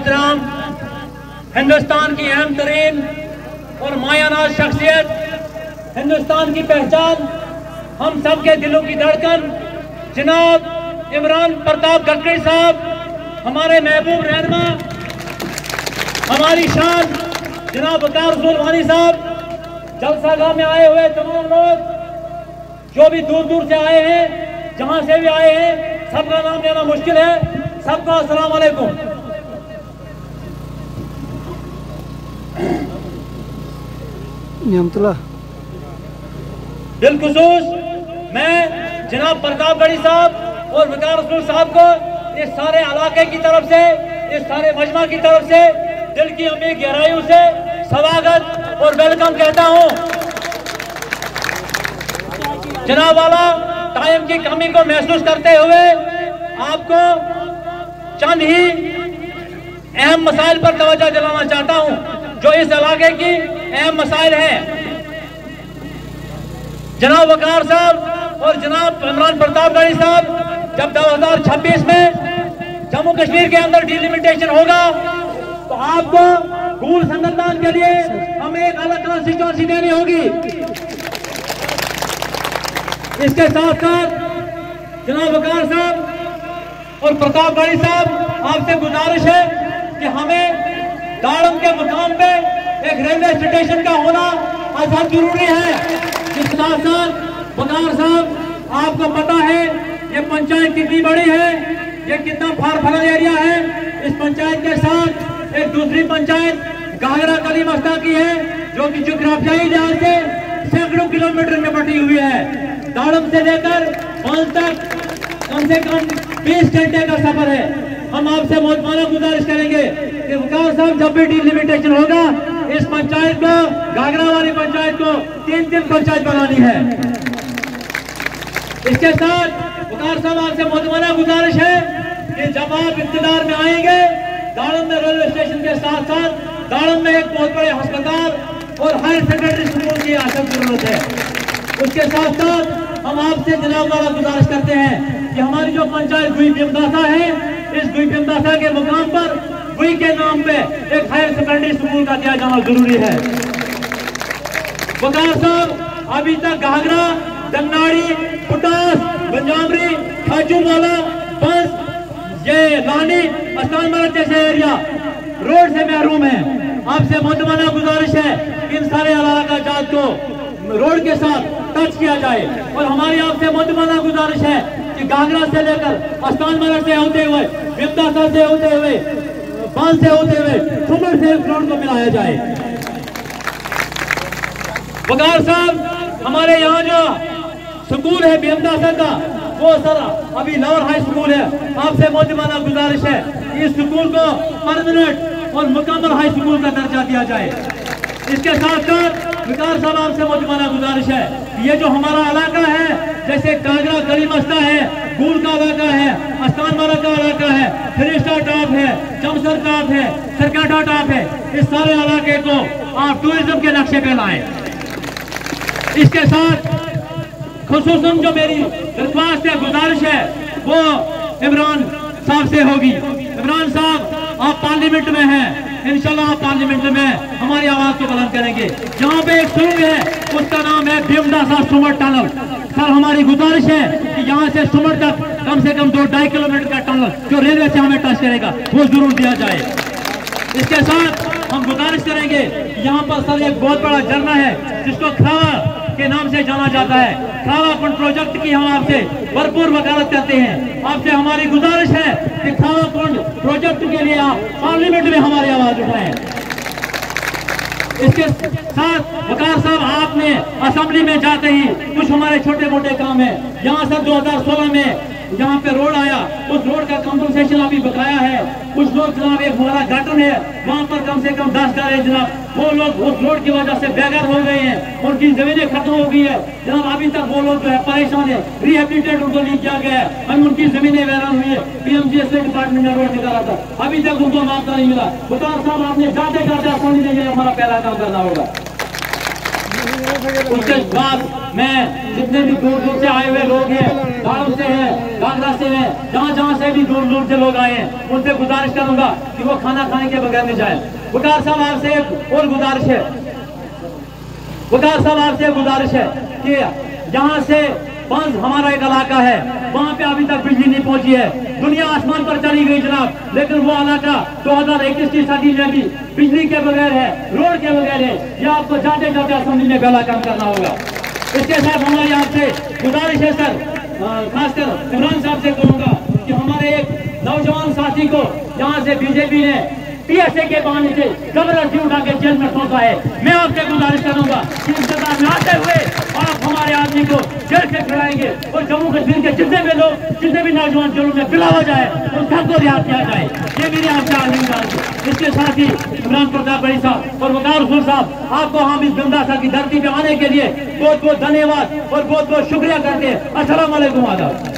एहतराम हिंदुस्तान की अहम तरीन और मायानाज शख्सियत, हिंदुस्तान की पहचान, हम सब के दिलों की धड़कन। जनाब इमरान प्रताप गडकरी साहब, हमारे महबूब रहनमा, हमारी शान, जनाब वकार वानी साहब जलसा गाँव में आए हुए तमाम लोग, जो भी दूर दूर से आए हैं, जहाँ से भी आए हैं, सबका नाम लेना मुश्किल है। सबका अस्सलाम वालेकुम नियमतुल्ला बिलखसूस मैं जनाब प्रतापगढ़ी साहब और विकार रसूल साहब को इस सारे इलाके की तरफ़ से, इस सारे मजमा की तरफ़ से, दिल की अमीर गहराइयों से स्वागत और वेलकम कहता हूँ। जनाब वाला, टाइम की कमी को महसूस करते हुए आपको चंद ही अहम मसाइल पर तवज्जो दिलाना चाहता हूँ, जो इस इलाके की अहम मसाइल हैं। जनाब वकार साहब और जनाब इमरान प्रताप प्रतापगढ़ी साहब, जब 2026 में जम्मू कश्मीर के अंदर डिलिमिटेशन होगा तो आपको कूल संगठन के लिए हमें एक अलग कॉन्स्टिट्यूंसी देनी होगी। इसके साथ साथ जनाब वकार साहब और प्रतापगढ़ी साहब, आपसे गुजारिश है कि हमें दाड़म के मुकाम पे एक रेलवे स्टेशन का होना अजहद ज़रूरी है। इसके साथ वकार साहब आपको पता है, ये पंचायत कितनी बड़ी है, ये कितना फार फरल एरिया है। इस पंचायत के साथ एक दूसरी पंचायत गागरा कली मस्ता की है, जो कि जोग्राफियाई लिहाज से सैकड़ों किलोमीटर में बटी हुई है। दाड़म से लेकर पाँच तक कम से कम 20 घंटे का सफ़र है। हम आपसे बहुत माना गुजारिश करेंगे कि वकार साहब जब भी डिलिमिटेशन होगा इस पंचायत को घाघरा वाली पंचायत को तीन तीन पंचायत बनानी है। इसके साथ वकार साहब आपसे माना गुजारिश है कि जब आप इकतदार में आएँगे, दाड़म में रेलवे स्टेशन के साथ साथ दाड़म में एक बहुत बड़े अस्पताल और हायर सेकेंडरी स्कूल की आवश्यक ज़रूरत है। उसके साथ साथ हम आपसे जनाब वाला गुजारिश करते हैं कि हमारी जो पंचायत गुई भीमदासा है इस गुई भीमदासा के मुकाम पर गुई के नाम पे एक हायर सेकेंडरी स्कूल का दिया जाना ज़रूरी है। वकार साहब, अभी तक घाघरा दंगनाड़ी पुटास गंजामरी खाजूवाला बस, ये लानी अस्तान मरद जैसे एरिया रोड से महरूम है। आपसे मुतमाना गुजारिश है इन सारे इलाका जात को रोड के साथ टच किया जाए। और हमारी आपसे मुतमाना गुजारिश है कि घाघरा से लेकर अस्तान मरद से होते हुए विमदासा से होते हुए, बाँध से होते हुए सुमर से इस रोड को मिलाया जाए। वकार साहब, हमारे यहाँ जो स्कूल है बेमदासा का, वो सर अभी लोअर हाई स्कूल है। आपसे मोजमाना गुजारिश है इस स्कूल को परमानेंट और मुकम्मल हाई स्कूल का दर्जा दिया जाए। इसके साथ साथ विकार साहब आपसे मोजमाना गुजारिश है। ये जो हमारा इलाका है, जैसे कागरा कलीमस्ता है गुल का इलाका है अस्तान मारा का इलाका है थ्री टॉप है चमसर टॉप है सरकाटा टॉप है, इस सारे इलाके को आप टूरिज़्म के नक्शे पे लाए। इसके साथ खसूसन जो मेरी दरख्वास्त है गुजारिश है, वो इमरान साहब से होगी। इमरान साहब, आप पार्लियामेंट में हैं। इंशाल्लाह पार्लियामेंट में हमारी आवाज़ को बुलंद करेंगे। जहाँ पे एक सुरंग है, उसका नाम है भीमदासा सुमर टनल। सर, हमारी गुजारिश है कि यहाँ से सुमर तक कम से कम दो ढाई किलोमीटर का टनल जो रेलवे से हमें टच करेगा, वो ज़रूर दिया जाए। इसके साथ हम गुजारिश करेंगे, यहाँ पर सर, एक बहुत बड़ा झरना है, जिसको खावा के नाम से जाना जाता है। खावा प्रोजेक्ट की हम आपसे भरपूर वकालत करते हैं। आपसे हमारी गुजारिश है कि खावा प्रोजेक्ट के लिए आप पार्लियामेंट में हमारी आवाज़ उठाएँ। इसके साथ वकार साहब, आपने असेंबली में जाते ही कुछ हमारे छोटे मोटे काम है। यहाँ सर 2016 में जहाँ पे रोड आया। उस रोड का कंपनसेशन अभी बकाया है। कुछ लोग जनाब, एक हमारा गठन है। वहाँ पर कम से कम दस है जनाब। वो लोग उस रोड की वजह से बेघर हो गए हैं। उनकी जमीनें खत्म हो गई है। जनाब अभी तक वो लोग जो है, परेशान है। रिहेबिलिटेट उनको नहीं किया गया है। हम उनकी जमीनें वैरान हुई है। पीएमजीएस डिपार्टमेंट ने रोड निकाला था। अभी तक उनको मुआवजा नहीं मिला। बुकार साहब, आपने जाते जाते आसानी नहीं हमारा पहला काम करना होगा। उसके बाद मैं जितने भी दूर दूर से आए हुए लोग हैं, गाँव से हैं कांगड़ा से हैं, जहाँ जहाँ से भी दूर दूर से लोग आए हैं, उनसे गुजारिश करूँगा कि वो खाना खाने के बगैर नहीं जाए। वकार साहब, आपसे एक और गुजारिश है। वकार साहब आपसे गुजारिश है कि यहाँ से बंद हमारा एक इलाका है। वहाँ पे अभी तक बिजली नहीं पहुँची है। दुनिया आसमान पर चली गई जनाब। लेकिन वो इलाका दो हज़ार इक्कीस की सदी में भी बिजली के बगैर है, रोड के बगैर है। ये आपको जाते जाते असेंबली में पहला काम करना होगा। इसके साथ हमारी आपसे गुजारिश है, सर। खासकर इमरान साहब से कहूँगा कि हमारे एक नौजवान साथी को यहाँ से बीजेपी ने पीएसए के बहाने से ज़बरदस्ती उठा के जेल में ठोका है। मैं आपसे गुजारिश करूँगा कि इंतज़ार में आते हुए आप हमारे आदमी को जेल से खिलाएँगे और जम्मू कश्मीर के जितने भी लोग, जितने भी नौजवान जेलों में पिलावा जाए उन सबको रिहा किया जाए। ये मेरी आपसे आदमी इसके साथ ही इमरान प्रताप बड़ी साहब और वकार रसूल साहब, आपको हम इस गंदा की धरती पे आने के लिए बहुत बहुत धन्यवाद और बहुत बहुत शुक्रिया करते हैं। असला आदाब।